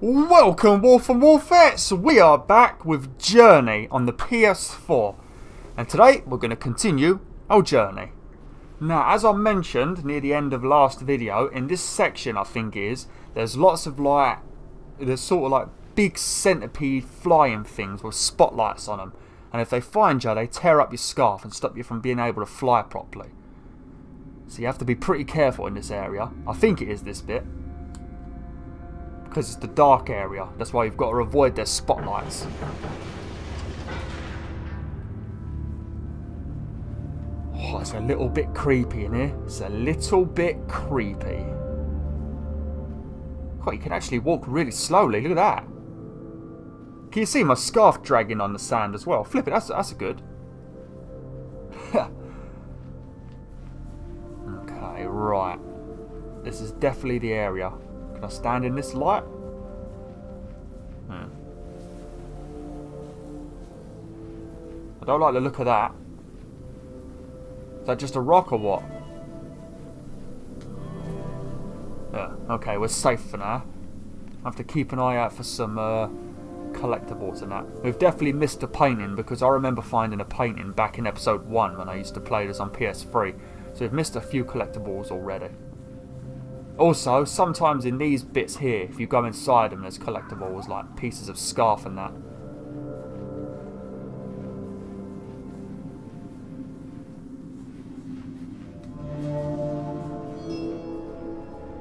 Welcome Wolf and Wolfettes! We are back with Journey on the PS4 and today we're going to continue our journey. Now as I mentioned near the end of last video, in this section I think is, there's lots of like, there's sort of like big centipede flying things with spotlights on them and if they find you they tear up your scarf and stop you from being able to fly properly. So you have to be pretty careful in this area. I think it is this bit because it's the dark area. That's why you've got to avoid their spotlights. Oh, it's a little bit creepy in here. It's a little bit creepy. Oh, you can actually walk really slowly. Look at that. Can you see my scarf dragging on the sand as well? Flip it. That's, that's good. okay, right. This is definitely the area. Can I stand in this light? Hmm. I don't like the look of that. Is that just a rock or what? Yeah, okay, we're safe for now. I have to keep an eye out for some uh, collectibles and that. We've definitely missed a painting because I remember finding a painting back in episode 1 when I used to play this on PS3. So we've missed a few collectibles already. Also, sometimes in these bits here, if you go inside them, there's collectibles like pieces of scarf and that.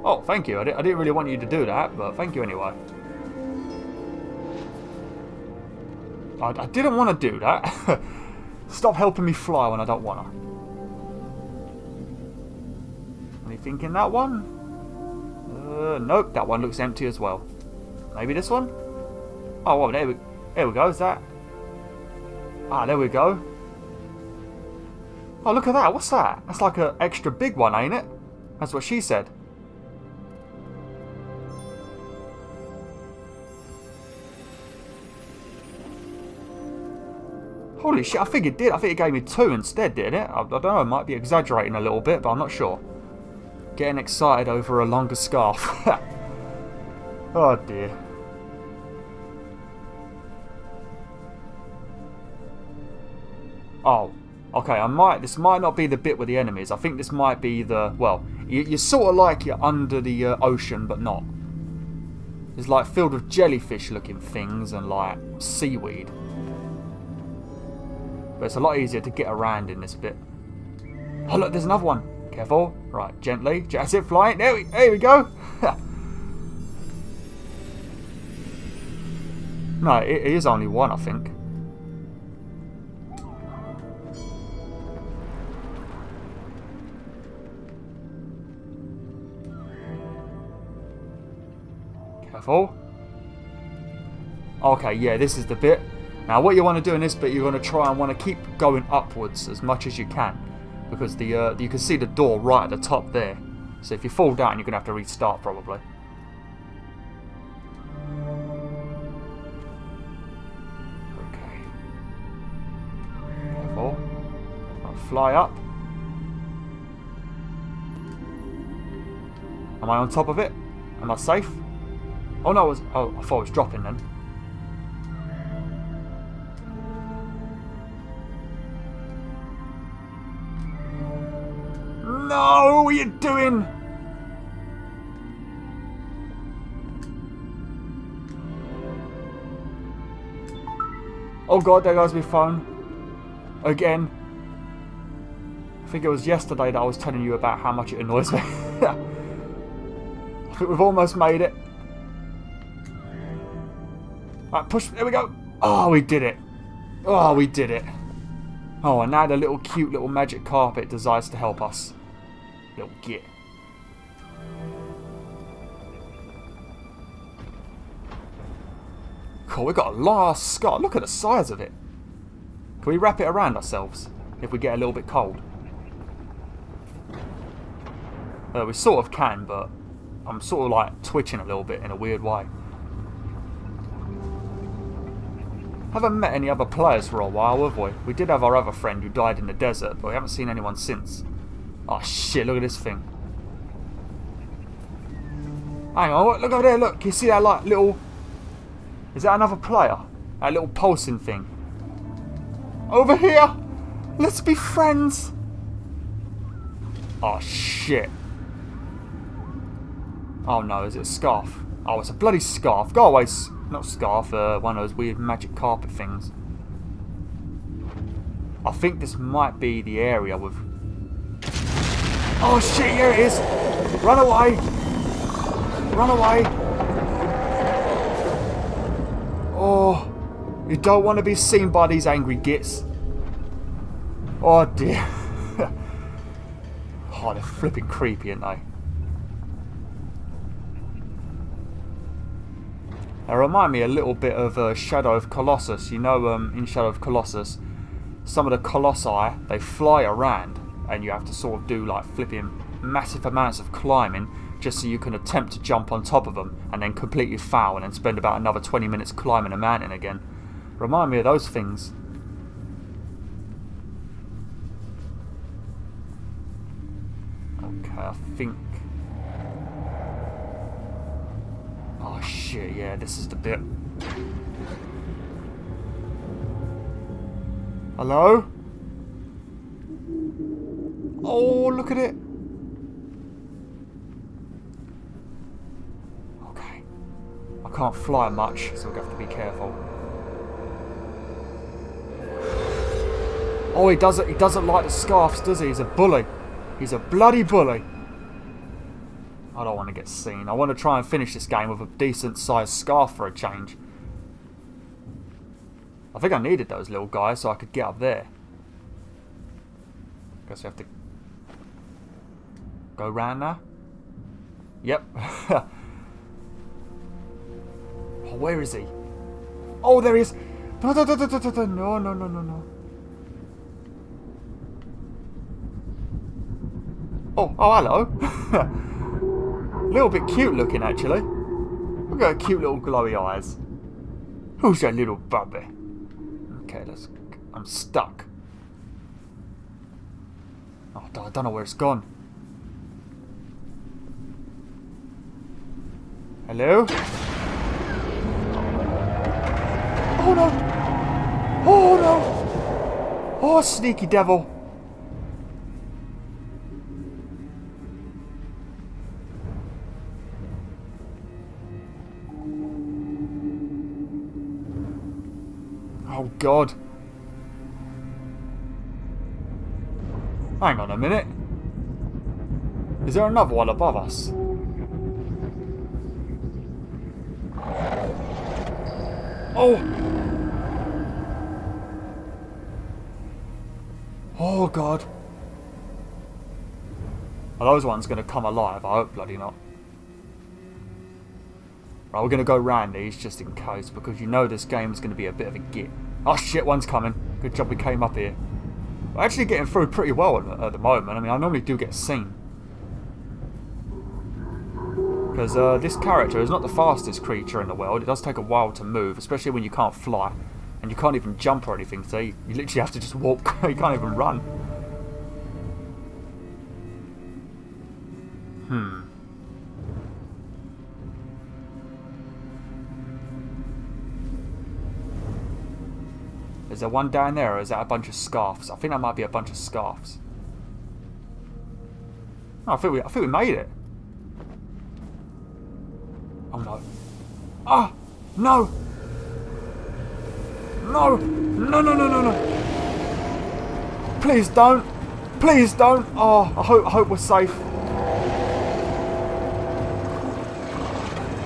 Oh, thank you. I, didn't really want you to do that, but thank you anyway. I, I didn't want to do that. Stop helping me fly when I don't want to. Anything in that one? Nope, that one looks empty as well. Maybe this one? Oh, well, there we, there we go. Is that? Ah, there we go. Oh, look at that. What's that? That's like an extra big one, ain't it? That's what she said. Holy shit, I think it did. I think it gave me two instead, didn't it? I, I don't know, I might be exaggerating a little bit, but I'm not sure. Getting excited over a longer scarf. oh dear. Oh, okay, I might, this might not be the bit with the enemies. I think this might be the, well, you, you're sort of like you're under the uh, ocean, but not. It's like filled with jellyfish looking things and like seaweed. But it's a lot easier to get around in this bit. Oh look, there's another one. Careful. Right, gently. That's it, flying. There we, there we go. no, it, it is only one, I think. Careful. Okay, yeah, this is the bit. Now, what you want to do in this bit, you're going to try and want to keep going upwards as much as you can because the uh, you can see the door right at the top there. So if you fall down, you're going to have to restart probably. Okay. Careful. I'll fly up. Am I on top of it? Am I safe? Oh no, I was. Oh, I thought it was dropping then. No, what are you doing? Oh god, there goes my phone. Again. I think it was yesterday that I was telling you about how much it annoys me. I think we've almost made it. Right, push. There we go. Oh, we did it. Oh, we did it. Oh, and now the little cute little magic carpet decides to help us. Little git. Cool, we got a last scar. Look at the size of it. Can we wrap it around ourselves if we get a little bit cold? Uh, we sort of can, but I'm sort of like twitching a little bit in a weird way. Haven't met any other players for a while, have we? We did have our other friend who died in the desert, but we haven't seen anyone since. Oh shit, look at this thing. Hang on, look over there, look. Can you see that like little Is that another player? That little pulsing thing. Over here! Let's be friends! Oh shit. Oh no, is it a scarf? Oh, it's a bloody scarf. Go away. Not scarf, uh, one of those weird magic carpet things. I think this might be the area with... Oh shit, here it is! Run away! Run away! Oh, you don't want to be seen by these angry gits. Oh dear. oh, they're flipping creepy, aren't they? They remind me a little bit of uh, Shadow of Colossus. You know, um, in Shadow of Colossus, some of the Colossi, they fly around and you have to sort of do like flipping massive amounts of climbing just so you can attempt to jump on top of them and then completely foul and then spend about another 20 minutes climbing a mountain again. Remind me of those things. Okay, I think Oh shit, yeah, this is the bit. Hello? Oh, look at it. Okay. I can't fly much, so we have to be careful. Oh, he doesn't he doesn't like the scarfs, does he? He's a bully. He's a bloody bully. I don't want to get seen. I want to try and finish this game with a decent sized scarf for a change. I think I needed those little guys so I could get up there. Guess we have to Go round now. Yep. oh, where is he? Oh, there he is! No, no, no, no, no. Oh, oh, hello. little bit cute looking, actually. Look at her cute little glowy eyes. Who's your little bubby? Okay, let's... I'm stuck. Oh, I don't know where it's gone. Hello? Oh no! Oh no! Oh, sneaky devil! Oh, God. Hang on a minute. Is there another one above us? Oh! Oh, God. Are those ones going to come alive? I hope bloody not. Right, we're going to go round these just in case because you know this game is going to be a bit of a git. Oh shit, one's coming. Good job we came up here. We're actually getting through pretty well at, at the moment. I mean, I normally do get seen. Because uh, this character is not the fastest creature in the world. It does take a while to move, especially when you can't fly. And you can't even jump or anything, so you, you literally have to just walk. you can't even run. Hmm. Is there one down there or is that a bunch of scarfs? I think that might be a bunch of scarfs. Oh, I think we I think we made it. Oh no. Ah! No! No! No no no no no! Please don't! Please don't! Oh, I hope I hope we're safe.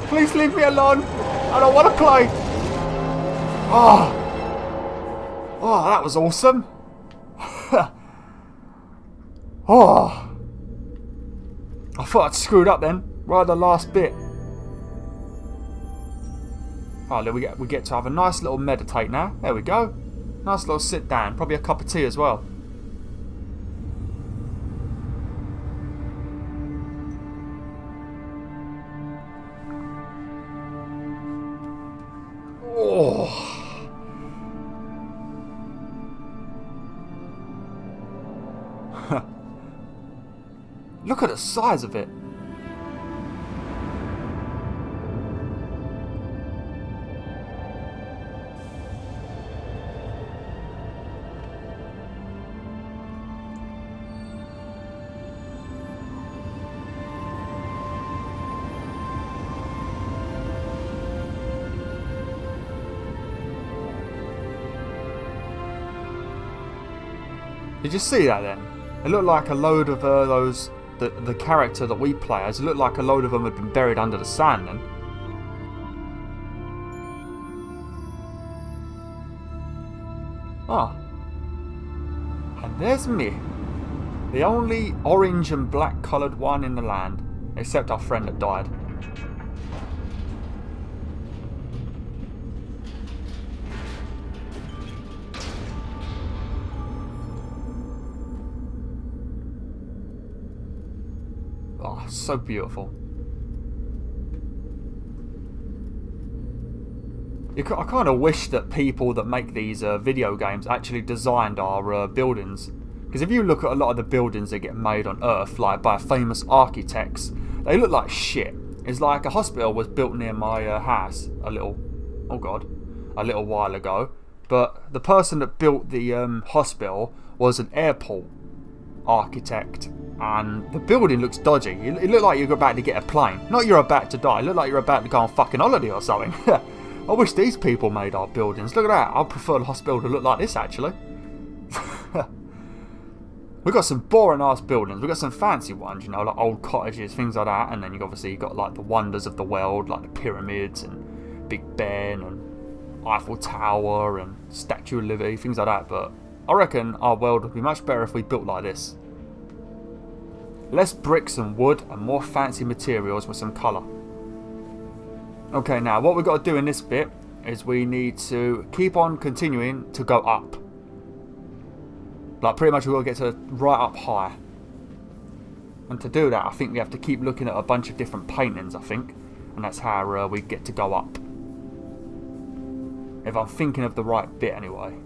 Please leave me alone! I don't want to play! Oh! Oh, that was awesome. oh. I thought I'd screwed up then, right at the last bit. Oh, we get, we get to have a nice little meditate now. There we go. Nice little sit down. Probably a cup of tea as well. Oh. Look at the size of it. Did you see that then? It looked like a load of uh, those the the character that we play as. It looked like a load of them had been buried under the sand then. Ah. And there's me. The only orange and black coloured one in the land. Except our friend that died. So beautiful. I kind of wish that people that make these uh, video games actually designed our uh, buildings. Because if you look at a lot of the buildings that get made on Earth, like by famous architects, they look like shit. It's like a hospital was built near my uh, house a little, oh god, a little while ago. But the person that built the um, hospital was an airport architect and the building looks dodgy. It, looked like you're about to get a plane. Not you're about to die. It looked like you're about to go on fucking holiday or something. I wish these people made our buildings. Look at that. I prefer the hospital to look like this, actually. We've got some boring ass buildings. We've got some fancy ones, you know, like old cottages, things like that. And then you've obviously got like the wonders of the world, like the pyramids and Big Ben and Eiffel Tower and Statue of Liberty, things like that. But I reckon our world would be much better if we built like this. Less bricks and wood and more fancy materials with some colour. Okay, now what we've got to do in this bit is we need to keep on continuing to go up. Like pretty much we've got to get to right up high. And to do that I think we have to keep looking at a bunch of different paintings I think. And that's how uh, we get to go up. If I'm thinking of the right bit anyway.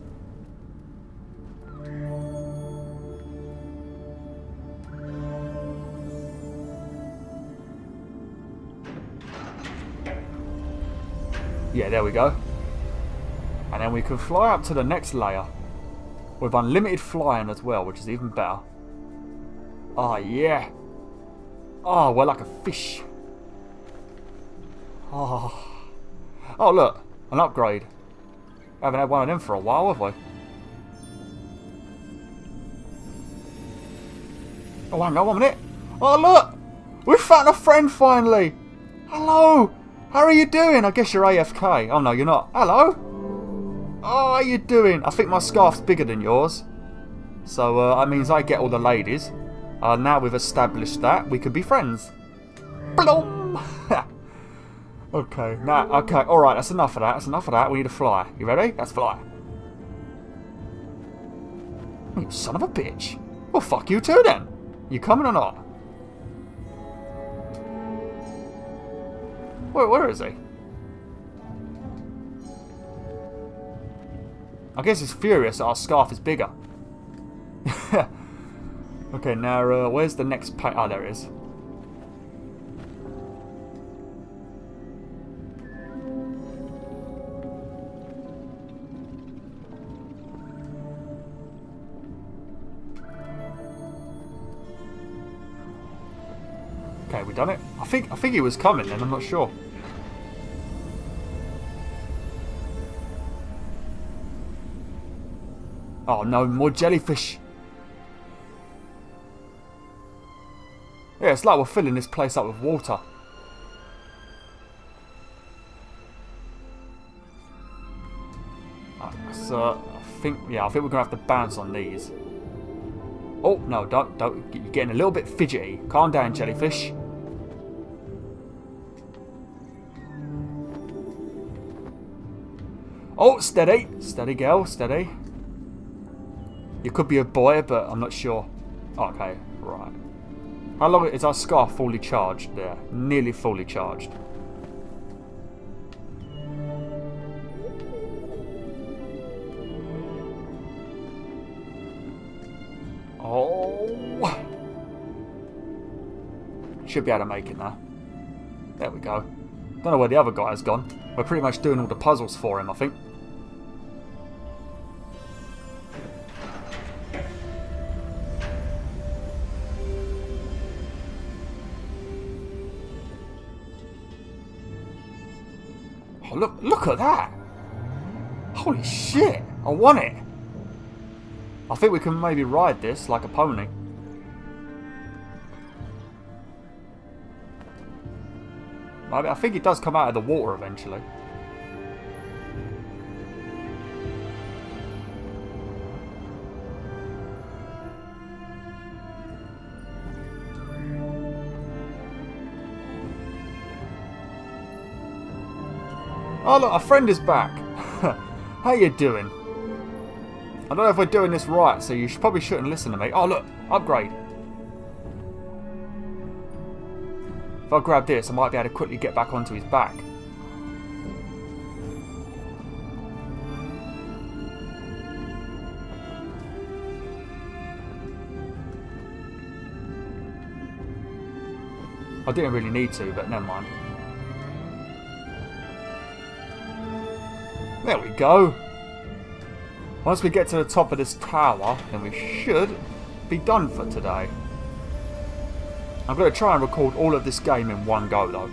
Yeah, there we go. And then we can fly up to the next layer. With unlimited flying as well, which is even better. Oh, yeah. Oh, we're like a fish. Oh. Oh, look. An upgrade. I haven't had one of them for a while, have we? Oh, hang on one minute. Oh, look! We found a friend finally! Hello! How are you doing? I guess you're AFK. Oh no, you're not. Hello? Oh, how are you doing? I think my scarf's bigger than yours. So uh, that means I get all the ladies. Uh, now we've established that, we could be friends. Blom! okay, now, okay, alright, that's enough of that, that's enough of that. We need to fly. You ready? Let's fly. You son of a bitch. Well, fuck you too then. You coming or not? Where, where is he? I guess he's furious that our scarf is bigger. okay, now uh, where's the next paint? Oh, there it is. Okay, we done it. I think I think he was coming, and I'm not sure. Oh no, more jellyfish. Yeah, it's like we're filling this place up with water. Uh, so, I think, yeah, I think we're going to have to bounce on these. Oh, no, don't, don't, you're getting a little bit fidgety. Calm down, jellyfish. Oh, steady. Steady, girl, steady. It could be a boy, but I'm not sure. Okay, right. How long is our scarf fully charged there? Nearly fully charged. Oh! Should be able to make it now. There we go. Don't know where the other guy has gone. We're pretty much doing all the puzzles for him, I think. Holy shit! I want it! I think we can maybe ride this like a pony. I think it does come out of the water eventually. Oh look, our friend is back. How you doing? I don't know if we're doing this right, so you should, probably shouldn't listen to me. Oh look, upgrade. If I grab this, I might be able to quickly get back onto his back. I didn't really need to, but never mind. There we go. Once we get to the top of this tower, then we should be done for today. I'm going to try and record all of this game in one go though.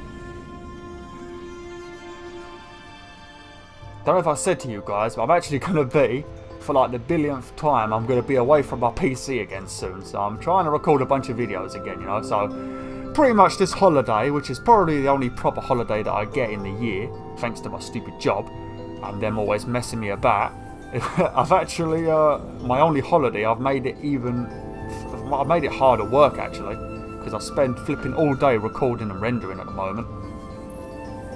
Don't know if I said to you guys, but I'm actually going to be, for like the billionth time, I'm going to be away from my PC again soon. So I'm trying to record a bunch of videos again, you know. So pretty much this holiday, which is probably the only proper holiday that I get in the year, thanks to my stupid job, and them always messing me about. I've actually, uh, my only holiday, I've made it even, I've made it harder work actually because I spend flipping all day recording and rendering at the moment.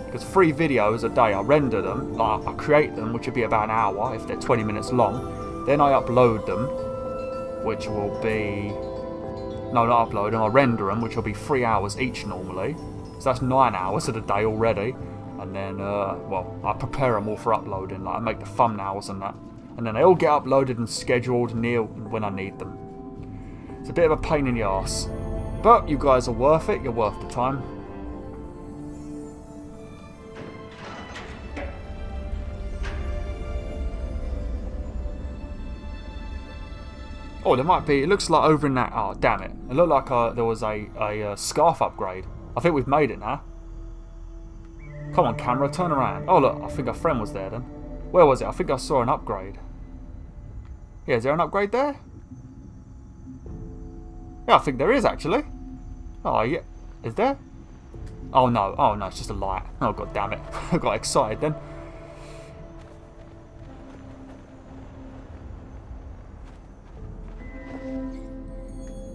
Because three videos a day, I render them, like I create them, which would be about an hour if they're 20 minutes long. Then I upload them, which will be... No, not upload them, I render them, which will be three hours each normally. So that's nine hours of the day already. And then, uh, well, I prepare them all for uploading, like I make the thumbnails and that. And then they all get uploaded and scheduled near when I need them. It's a bit of a pain in the ass. But you guys are worth it, you're worth the time. Oh, there might be. It looks like over in that. Oh, damn it! It looked like uh, there was a a uh, scarf upgrade. I think we've made it now. Come on, camera, turn around. Oh look, I think our friend was there then. Where was it? I think I saw an upgrade. Yeah, is there an upgrade there? Yeah, I think there is actually. Oh, yeah. Is there? Oh, no. Oh, no. It's just a light. Oh, god damn it. I got excited then.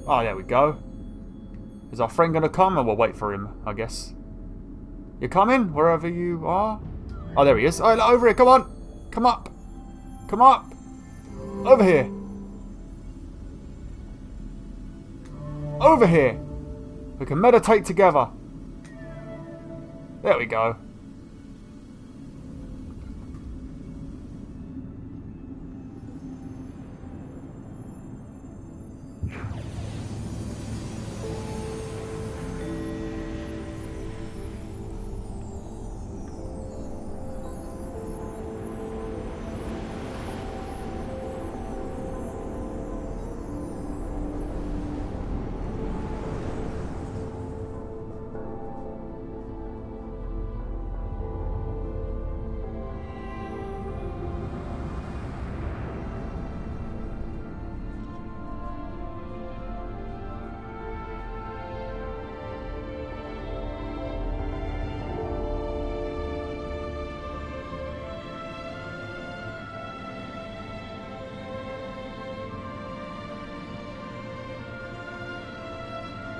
Oh, there we go. Is our friend going to come? Or we'll wait for him, I guess. You coming? Wherever you are? Oh, there he is. Oh, over here. Come on. Come up. Come up. Over here. Over here. We can meditate together. There we go.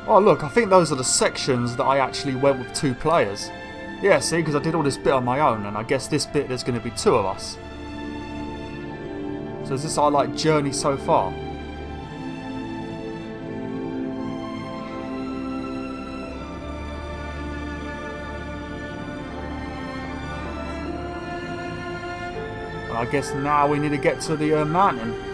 Oh look, I think those are the sections that I actually went with two players. Yeah, see, because I did all this bit on my own, and I guess this bit there's going to be two of us. So is this our like journey so far? I guess now we need to get to the uh, mountain.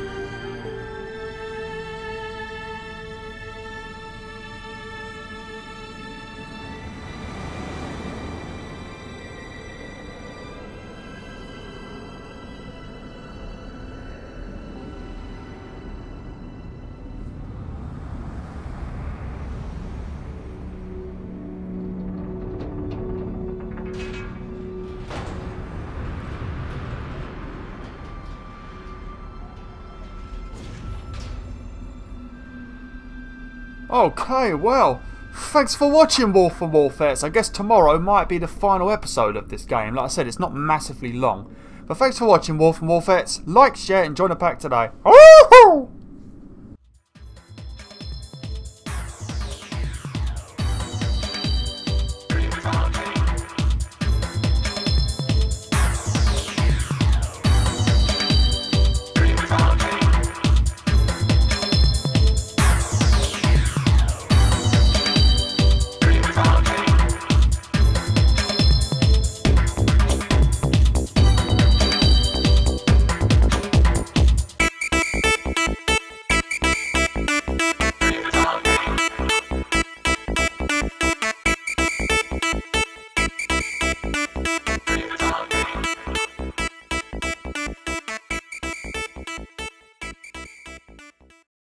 Okay, well, thanks for watching Wolf and Wolfettes. I guess tomorrow might be the final episode of this game. Like I said, it's not massively long. But thanks for watching Wolf and Wolfettes. Like, share, and join the pack today. Woohoo!